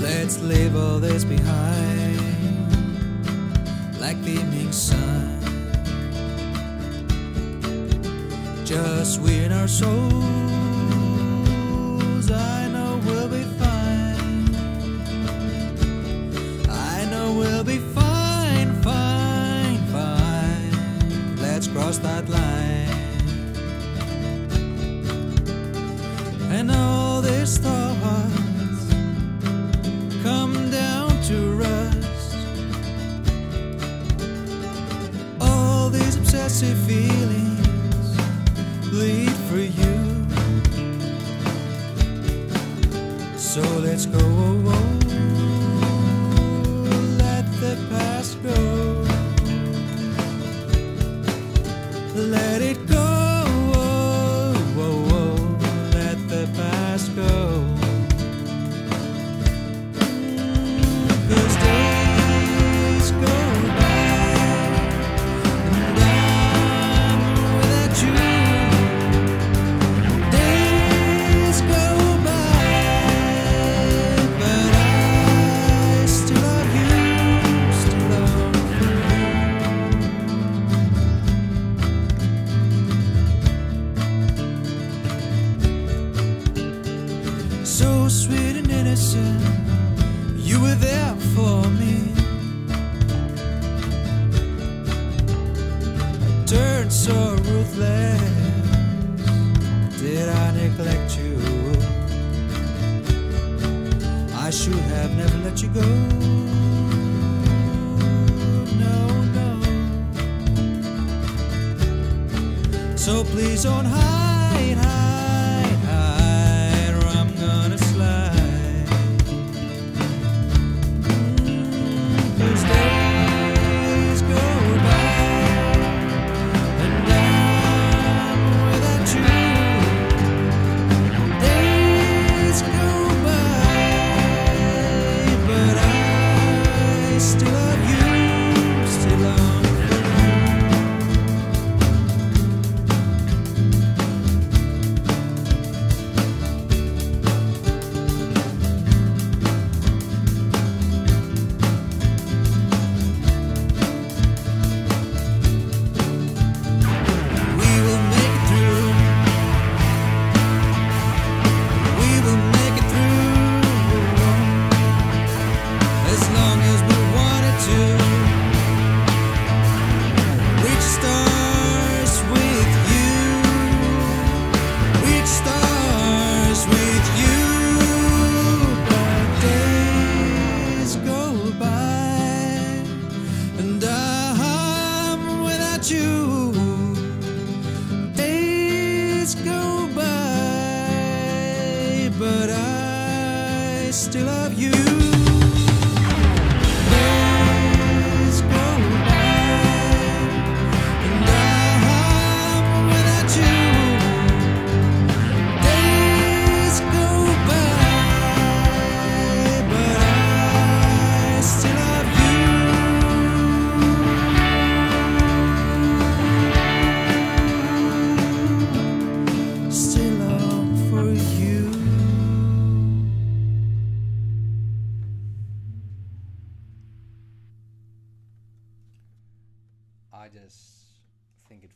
Let's leave all this behind Like the evening sun. Just we and our souls. I know we'll be fine. I know we'll be fine, fine, fine. Let's cross that line. And all this thought messy feelings bleed for you. So let's go. you go. No, no. So please don't hide, hide. still love you. I just think it